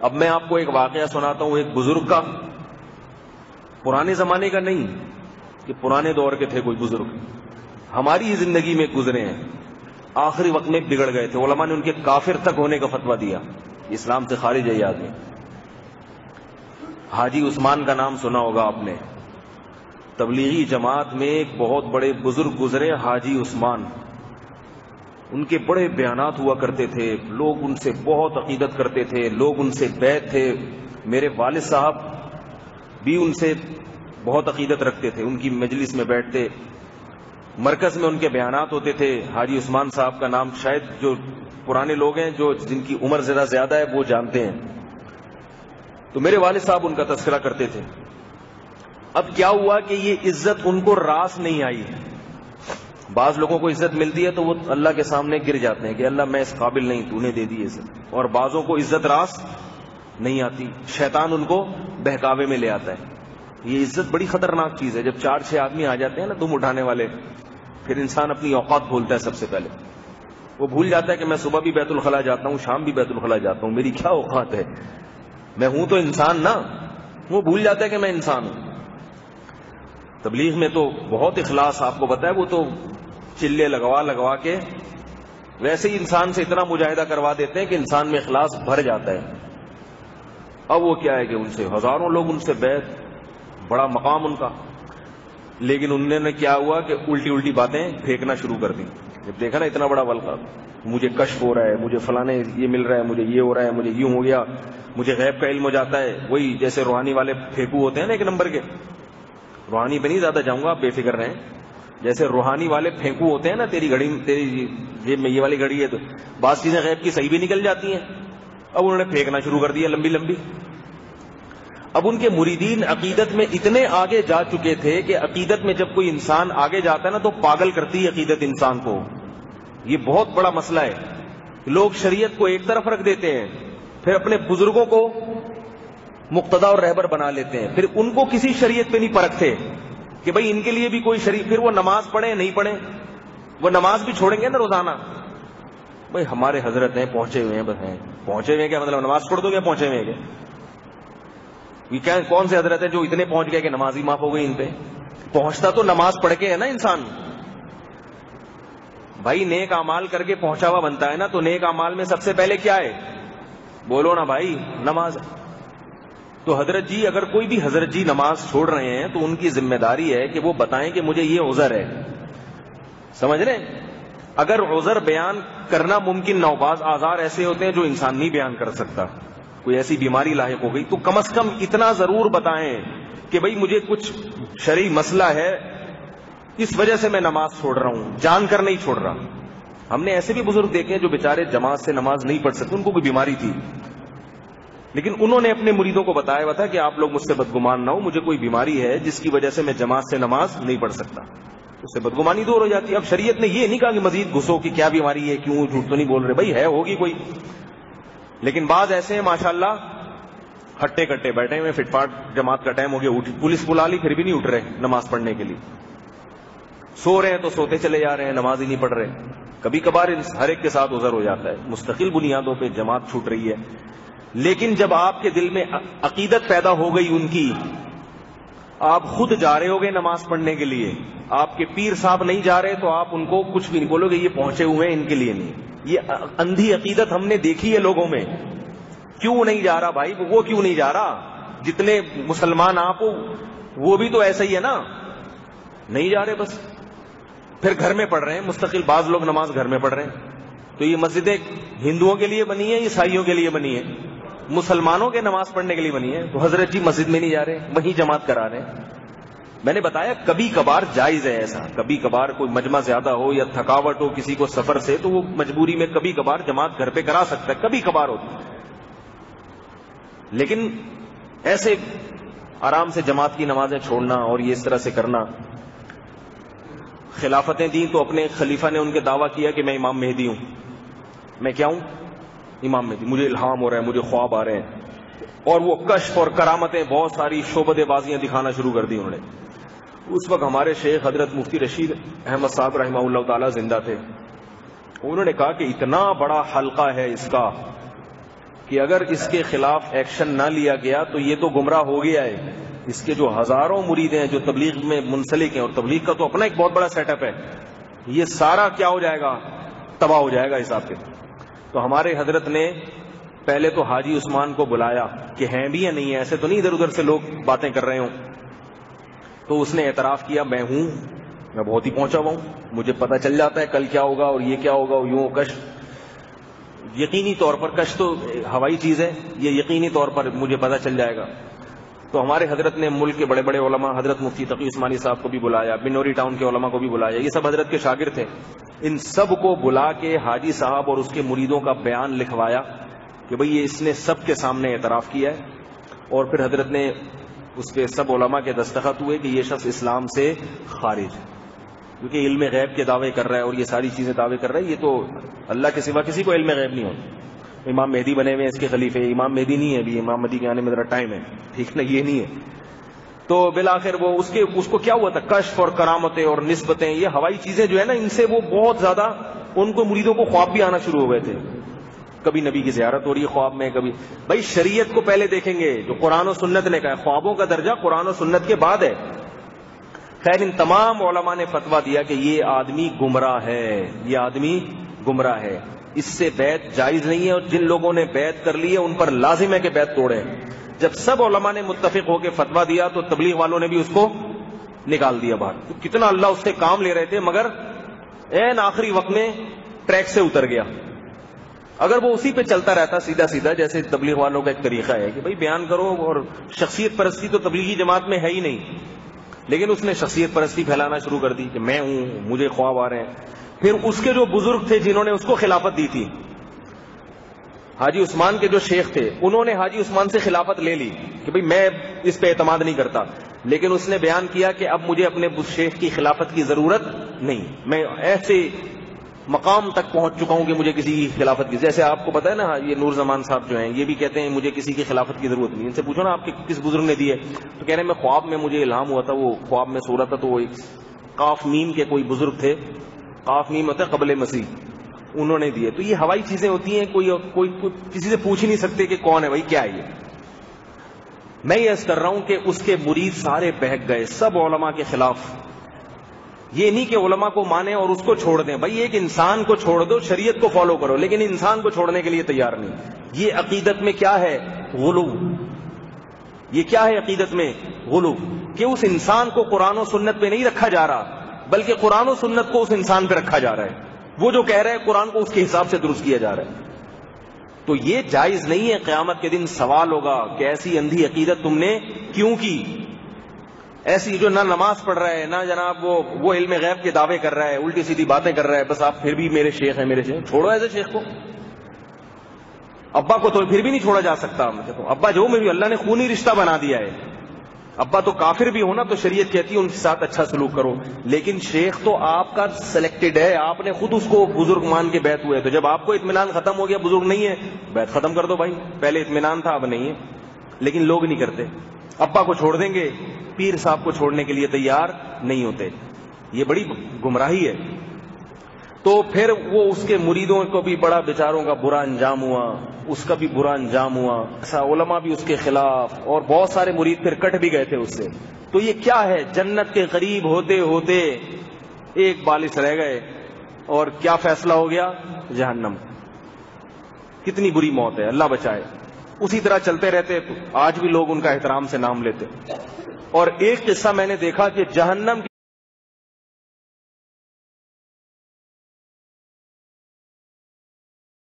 اب میں آپ کو ایک واقعہ سناتا ہوں ایک بزرگ کا۔ پرانے زمانے کا نہیں کہ پرانے دور کے تھے کوئی بزرگ۔ ہماری زندگی میں گزرے ہیں۔ آخری وقت میں بگڑ گئے تھے۔ علماء نے ان کے کافر تک ہونے کا فتوا دیا۔ اسلام سے خارج ہے یہ آدمی۔ حاجی عثمان کا نام سنا ہوگا آپ نے۔ تبلیغی جماعت میں ایک بہت بڑے بزرگ گزرے، حاجی عثمان۔ ان کے بڑے بیانات ہوا کرتے تھے، لوگ ان سے بہت عقیدت کرتے تھے، لوگ ان سے بیت تھے۔ میرے والد صاحب بھی ان سے بہت عقیدت رکھتے تھے، ان کی مجلس میں بیٹھتے۔ مرکز میں ان کے بیانات ہوتے تھے۔ حاجی عثمان صاحب کا نام شاید جو پرانے لوگ ہیں، جو جن کی عمر زیادہ زیادہ ہے، وہ جانتے ہیں۔ تو میرے والد صاحب ان کا تذکرہ کرتے تھے۔ اب کیا ہوا کہ یہ عزت ان کو راس نہیں آئی ہے؟ بعض لوگوں کو عزت ملتی ہے تو وہ اللہ کے سامنے گر جاتے ہیں کہ اللہ میں اس قابل نہیں، تو نے دے دی عزت۔ اور بعضوں کو عزت راس نہیں آتی، شیطان ان کو بہکاوے میں لے آتا ہے۔ یہ عزت بڑی خطرناک چیز ہے۔ جب چار چھ آدمی آ جاتے ہیں نا دم اٹھانے والے، پھر انسان اپنی اوقات بھولتا ہے سب سے پہلے۔ وہ بھول جاتا ہے کہ میں صبح بھی بیت الخلا جاتا ہوں، شام بھی بیت الخلا جاتا ہوں۔ میری کیا اوقات ہے؟ میں ہوں تو انسان نا، وہ بھول جاتا ہے کہ میں انسان ہوں۔ تبلیغ میں تو بہت اخلاص آپ کو بتایا وہ تو چلے لگوا لگوا کے ویسے ہی انسان سے اتنا مجاہدہ کروا دیتے ہیں کہ انسان میں اخلاص بھر جاتا ہے۔ اب وہ کیا ہے کہ ان سے ہزاروں لوگ ان سے بیت بڑا مقام ان کا۔ لیکن انہوں نے کیا ہوا کہ الٹی الٹی باتیں پھینکنا شروع کر دی جب دیکھا نا اتنا بڑا ولقہ مجھے کشف ہو رہا ہے، مجھے فلانے یہ مل رہا ہے، مجھے یہ ہو رہا ہے، مجھے یوں ہو گیا، مجھے غیب کا علم ہو جاتا ہے۔ وہی جیسے روحانی والے پھینکو ہوتے ہیں نا ایک نمبر کے۔ روحانی پہ نہیں، زیادہ جاؤں گا، آپ بے فکر رہیں۔ جیسے روحانی والے پھینکو ہوتے ہیں نا، تیری گھڑی، تیری جیب میں یہ والی گھڑی ہے تو بعض چیزیں غیب کی صحیح بھی نکل جاتی ہیں۔ اب انہوں نے پھینکنا شروع کر دیا لمبی لمبی۔ اب ان کے مریدین عقیدت میں اتنے آگے جا چکے تھے کہ عقیدت میں جب کوئی انسان آگے جاتا ہے نا تو پاگل کرتی ہے عقیدت انسان کو۔ یہ بہت بڑا مسئلہ ہے۔ لوگ شریعت کو ایک طرف رکھ دیتے ہیں، پھر اپنے بزرگوں کو مقتدا اور رہبر بنا لیتے ہیں۔ پھر ان کو کسی شریعت پہ نہیں پرکھتے کہ بھائی ان کے لیے بھی کوئی شریف پھر وہ نماز پڑھے نہیں پڑھے وہ نماز بھی چھوڑیں گے نا روزانہ؟ بھائی ہمارے حضرت ہیں، پہنچے ہوئے ہیں بس ہیں۔ پہنچے ہوئے کیا مطلب نماز چھوڑ دو گے، پہنچے ہوئے یہ کون سے حضرت ہیں جو اتنے پہنچ گئے کہ نماز ہی معاف ہو گئی ان پہ؟ پہنچتا تو نماز پڑھ کے ہے نا انسان۔ بھائی نیک امال کر کے پہنچا ہوا بنتا ہے نا، تو نیک امال میں سب سے پہلے کیا ہے؟ بولو نا بھائی، نماز تو حضرت جی اگر کوئی بھی حضرت جی نماز چھوڑ رہے ہیں تو ان کی ذمہ داری ہے کہ وہ بتائیں کہ مجھے یہ عذر ہے۔ سمجھ رہے اگر عذر بیان کرنا ممکن نہ بعض آزار ایسے ہوتے ہیں جو انسان نہیں بیان کر سکتا۔ کوئی ایسی بیماری لاحق ہو گئی، تو کم از کم اتنا ضرور بتائیں کہ بھائی مجھے کچھ شرعی مسئلہ ہے، اس وجہ سے میں نماز چھوڑ رہا ہوں، جان کر نہیں چھوڑ رہا۔ ہم نے ایسے بھی بزرگ دیکھے جو بےچارے جماعت سے نماز نہیں پڑھ سکتے، ان کو کوئی بیماری تھی۔ لیکن انہوں نے اپنے مریدوں کو بتایا ہوا تھا کہ آپ لوگ مجھ سے بدگمان نہ ہو، مجھے کوئی بیماری ہے جس کی وجہ سے میں جماعت سے نماز نہیں پڑھ سکتا۔ اس سے بدگمانی دور ہو جاتی۔ ہے اب شریعت نے یہ نہیں کہا کہ مزید گھسو کی کیا بیماری ہے، کیوں جھوٹ تو نہیں بول رہے؟ بھائی ہے، ہوگی کوئی۔ لیکن بعض ایسے ہیں ماشاء اللہ ہٹے کٹے بیٹھے ہوئے فٹ پاٹ جماعت کا ٹائم ہو گیا پولیس بلا لی، پھر بھی نہیں اٹھ رہے نماز پڑھنے کے لیے۔ سو رہے ہیں تو سوتے چلے جا رہے ہیں، نماز ہی نہیں پڑھ رہے۔ کبھی کبھار ہر ایک کے ساتھ ازر ہو جاتا ہے۔ مستقل بنیادوں پہ جماعت چھوٹ رہی ہے۔ لیکن جب آپ کے دل میں عقیدت پیدا ہو گئی ان کی، آپ خود جا رہے ہو گے نماز پڑھنے کے لیے۔ آپ کے پیر صاحب نہیں جا رہے تو آپ ان کو کچھ بھی نہیں بولو گے، یہ پہنچے ہوئے ہیں ان کے لیے نہیں۔ یہ اندھی عقیدت ہم نے دیکھی ہے لوگوں میں۔ کیوں نہیں جا رہا بھائی؟ وہ کیوں نہیں جا رہا؟ جتنے مسلمان آپ وہ بھی تو ایسا ہی ہے نا۔ نہیں جا رہے بس۔ پھر گھر میں پڑھ رہے ہیں، مستقل بعض لوگ نماز گھر میں پڑھ رہے ہیں۔ تو یہ مسجدیں ہندوؤں کے لیے بنی ہے عیسائیوں کے لیے بنی ہے مسلمانوں کے نماز پڑھنے کے لیے بنی ہے تو حضرت جی مسجد میں نہیں جا رہے، وہیں جماعت کرا رہے ہیں۔ میں نے بتایا، کبھی کبھار جائز ہے ایسا، کبھی کبھار کوئی مجمع زیادہ ہو یا تھکاوٹ ہو کسی کو سفر سے، تو وہ مجبوری میں کبھی کبھار جماعت گھر پہ کرا سکتا ہے، کبھی کبھار ہوتی لیکن ایسے آرام سے جماعت کی نمازیں چھوڑنا اور یہ اس طرح سے کرنا خلافتیں دی تو اپنے خلیفہ نے ان کے دعویٰ کیا کہ میں امام مہدی ہوں۔ میں کیا ہوں؟ امام مہدی مجھے الہام ہو رہا ہے، مجھے خواب آ رہے ہیں۔ اور وہ کشف اور کرامتیں، بہت ساری شعبت بازیاں دکھانا شروع کر دی انہوں نے۔ اس وقت ہمارے شیخ حضرت مفتی رشید احمد صاحب رحمہ اللہ تعالی زندہ تھے۔ انہوں نے کہا کہ اتنا بڑا حلقہ ہے اس کا کہ اگر اس کے خلاف ایکشن نہ لیا گیا تو یہ تو گمراہ ہو گیا ہے۔ اس کے جو ہزاروں مرید ہیں جو تبلیغ میں منسلک ہیں اور تبلیغ کا تو اپنا ایک بہت بڑا سیٹ اپ ہے۔ یہ سارا کیا ہو جائے گا؟ تباہ ہو جائے گا حساب کے تو ہمارے حضرت نے پہلے تو حاجی عثمان کو بلایا کہ ہیں بھی یا نہیں ایسے تو نہیں ادھر ادھر سے لوگ باتیں کر رہے ہوں؟ تو اس نے اعتراف کیا، میں ہوں، میں بہت ہی پہنچا ہوا ہوں، مجھے پتا چل جاتا ہے کل کیا ہوگا اور یہ کیا ہوگا اور یوں کش۔ یقینی طور پر کش تو ہوائی چیز ہے، یہ یقینی طور پر مجھے پتا چل جائے گا۔ تو ہمارے حضرت نے ملک کے بڑے بڑے علماء، حضرت مفتی تقی عثمانی صاحب کو بھی بلایا، بنوری ٹاؤن کے علماء کو بھی بلایا، یہ سب حضرت کے شاگرد تھے۔ ان سب کو بلا کے حاجی صاحب اور اس کے مریدوں کا بیان لکھوایا کہ بھئی یہ اس نے سب کے سامنے اعتراف کیا ہے۔ اور پھر حضرت نے اس پہ سب علماء کے دستخط ہوئے کہ یہ شخص اسلام سے خارج ہے۔ کیونکہ علم غیب کے دعوے کر رہا ہے اور یہ ساری چیزیں دعوے کر رہا ہے، یہ تو اللہ کے سوا کسی کو علم غیب نہیں ہوتا۔ امام مہدی بنے ہوئے ہیں اس کے خلیفے، امام مہدی نہیں ہے ابھی، امام مہدی کے آنے میں ذرا ٹائم ہے۔ ٹھیک نا؟ یہ نہیں ہے۔ تو بالآخر وہ اس کے، اس کو کیا ہوا تھا؟ کشف اور کرامتیں اور نسبتیں، یہ ہوائی چیزیں جو ہے نا، ان سے وہ بہت زیادہ ان کو مریدوں کو خواب بھی آنا شروع ہو گئے تھے۔ کبھی نبی کی زیارت ہو رہی ہے خواب میں، کبھی۔ بھائی شریعت کو پہلے دیکھیں گے، جو قرآن و سنت نے کہا خوابوں کا درجہ قرآن و سنت کے بعد ہے۔ خیر، ان تمام علماء نے فتوا دیا کہ یہ آدمی گمراہ ہے، یہ آدمی گمراہ ہے۔ اس سے بیت جائز نہیں ہے اور جن لوگوں نے بیت کر لی ہے ان پر لازم ہے کہ بیت توڑے جب سب علماء نے متفق ہو کے فتوا دیا تو تبلیغ والوں نے بھی اس کو نکال دیا باہر۔ کتنا اللہ اس سے کام لے رہے تھے، مگر این آخری وقت میں ٹریک سے اتر گیا۔ اگر وہ اسی پہ چلتا رہتا سیدھا سیدھا، جیسے تبلیغ والوں کا ایک طریقہ ہے کہ بھائی بیان کرو اور شخصیت پرستی تو تبلیغی جماعت میں ہے ہی نہیں۔ لیکن اس نے شخصیت پرستی پھیلانا شروع کر دی کہ میں ہوں، مجھے خواب آ رہے ہیں۔ پھر اس کے جو بزرگ تھے جنہوں نے اس کو خلافت دی تھی، حاجی عثمان کے جو شیخ تھے، انہوں نے حاجی عثمان سے خلافت لے لی کہ بھئی میں اس پہ اعتماد نہیں کرتا۔ لیکن اس نے بیان کیا کہ اب مجھے اپنے شیخ کی خلافت کی ضرورت نہیں۔ میں ایسے مقام تک پہنچ چکا ہوں کہ مجھے کسی کی خلافت کی، جیسے آپ کو پتا ہے نا، یہ نور زمان صاحب جو ہیں، یہ بھی کہتے ہیں مجھے کسی کی خلافت کی ضرورت نہیں۔ ان سے پوچھو نا آپ کے کس بزرگ نے دی ہے۔ تو کہہ رہے ہیں، میں خواب میں مجھے الہام ہوا تھا، وہ خواب میں سو رہا تھا تو وہ کاف میم کے کوئی بزرگ تھے۔ کاف میم ہوتا ہے قبل مسیح۔ انہوں نے دیے۔ تو یہ ہوائی چیزیں ہوتی ہیں، کوئی کوئی کسی سے پوچھ ہی نہیں سکتے کہ کون ہے بھائی، کیا ہے یہ؟ میں یہ کر رہا ہوں کہ اس کے مرید سارے بہک گئے، سب علماء کے خلاف۔ یہ نہیں کہ علماء کو مانے اور اس کو چھوڑ دیں۔ بھائی، ایک انسان کو چھوڑ دو، شریعت کو فالو کرو، لیکن انسان کو چھوڑنے کے لیے تیار نہیں۔ یہ عقیدت میں کیا ہے؟ غلو۔ یہ کیا ہے عقیدت میں؟ غلو۔ کہ اس انسان کو قرآن و سنت پہ نہیں رکھا جا رہا۔ بلکہ قرآن و سنت کو اس انسان پہ رکھا جا رہا ہے۔ وہ جو کہہ رہے ہیں قرآن کو اس کے حساب سے درست کیا جا رہا ہے۔ تو یہ جائز نہیں ہے قیامت کے دن سوال ہوگا کہ ایسی اندھی عقیدت تم نے کیوں کی؟ ایسی جو نہ نماز پڑھ رہا ہے، نہ جناب وہ وہ علم غیب کے دعوے کر رہا ہے، الٹی سیدھی باتیں کر رہا ہے، بس آپ پھر بھی میرے شیخ ہیں، میرے شیخ۔ چھوڑو ایسے شیخ کو۔ ابا کو تو پھر بھی نہیں چھوڑا جا سکتا۔ مجھے ابا جو، میں بھی اللہ نے خونی رشتہ بنا دیا ہے۔ ابا تو کافر بھی ہونا تو شریعت کہتی ہے ان کے ساتھ اچھا سلوک کرو۔ لیکن شیخ تو آپ کا سلیکٹڈ ہے، آپ نے خود اس کو بزرگ مان کے بیت ہوئے۔ تو جب آپ کو اطمینان ختم ہو گیا، بزرگ نہیں ہے، بیت ختم کر دو بھائی۔ پہلے اطمینان تھا، اب نہیں ہے۔ لیکن لوگ نہیں کرتے۔ ابا کو چھوڑ دیں گے، پیر صاحب کو چھوڑنے کے لیے تیار نہیں ہوتے۔ یہ بڑی گمراہی ہے۔ تو پھر وہ اس کے مریدوں کو بھی بڑا بیچاروں کا برا انجام ہوا، اس کا بھی برا انجام ہوا۔ ایسا علماء بھی اس کے خلاف اور بہت سارے مرید پھر کٹ بھی گئے تھے اس سے۔ تو یہ کیا ہے؟ جنت کے قریب ہوتے ہوتے ایک بالش رہ گئے اور کیا فیصلہ ہو گیا؟ جہنم۔ کتنی بری موت ہے، اللہ بچائے۔ اسی طرح چلتے رہتے تو آج بھی لوگ ان کا احترام سے نام لیتے۔ اور ایک قصہ میں نے دیکھا کہ جہنم